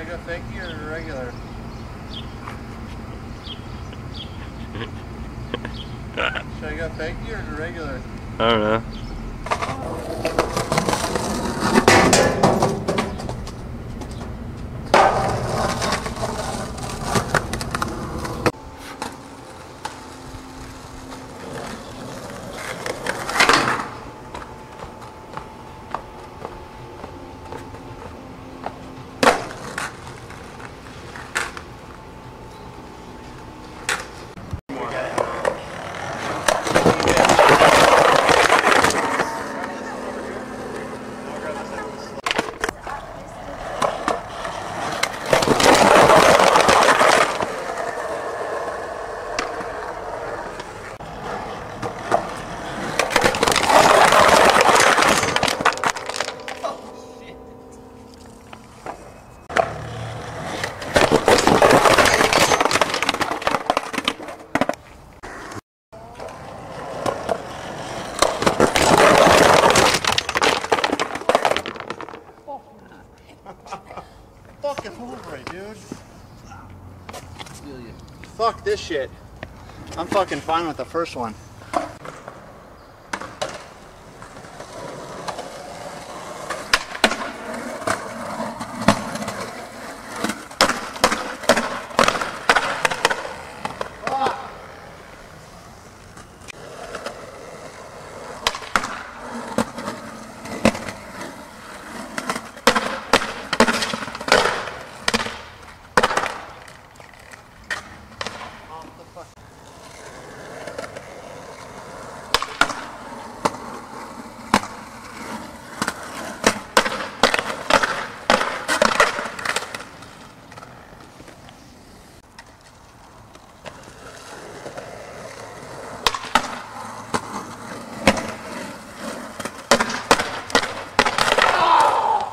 Should I go fakey or regular? Should I go fakey or regular? I don't know. Fucking dude. Fuck this shit. I'm fucking fine with the first one.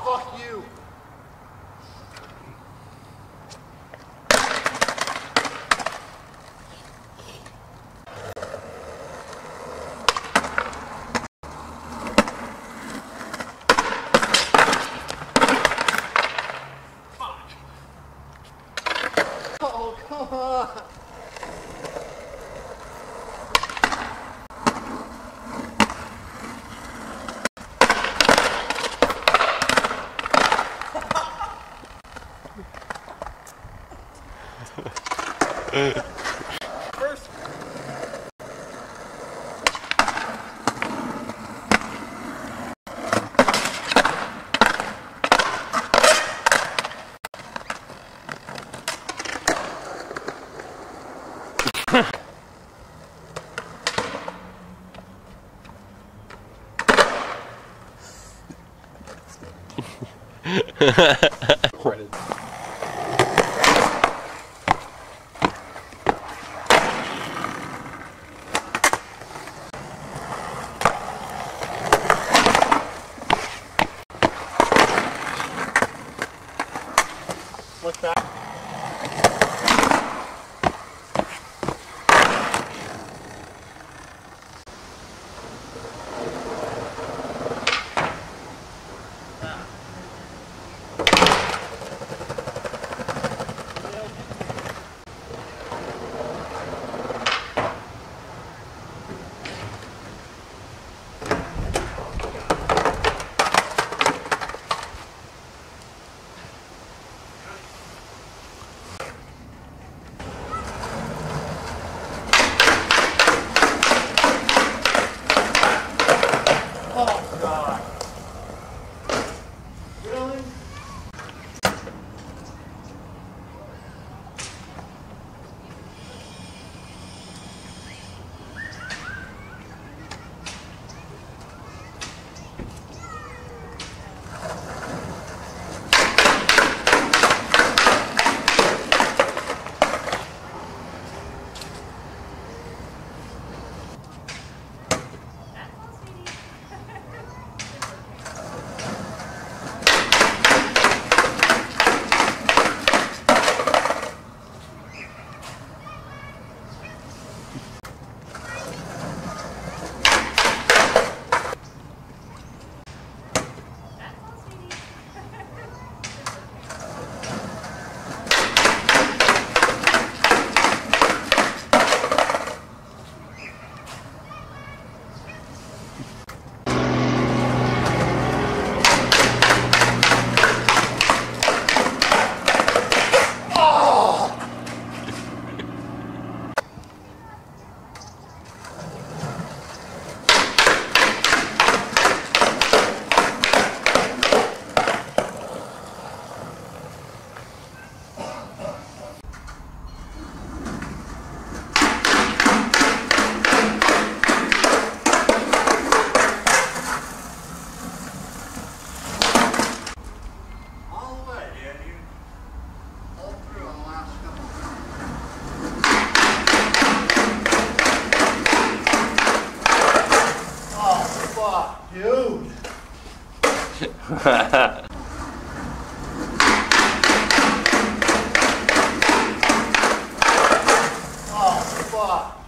Fuck you. Oh, come on. First. What's that?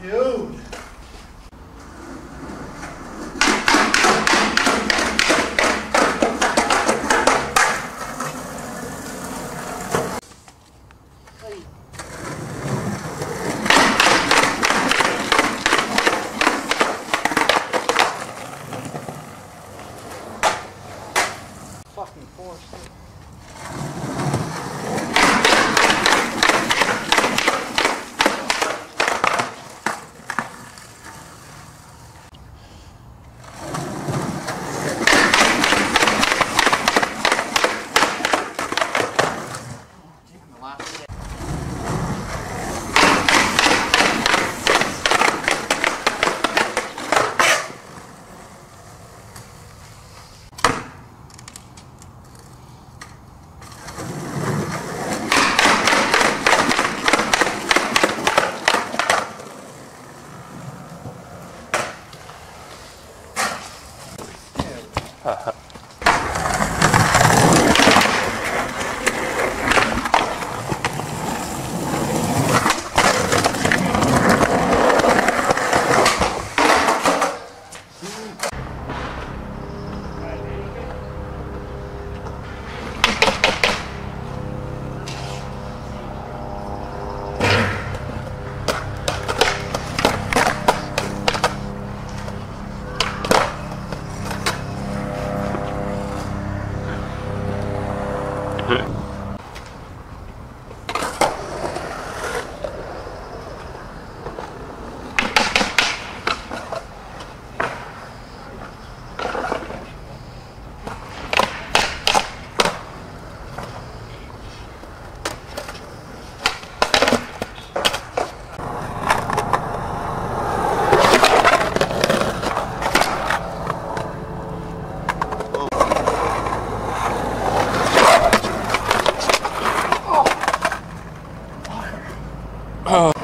Dude. Oh.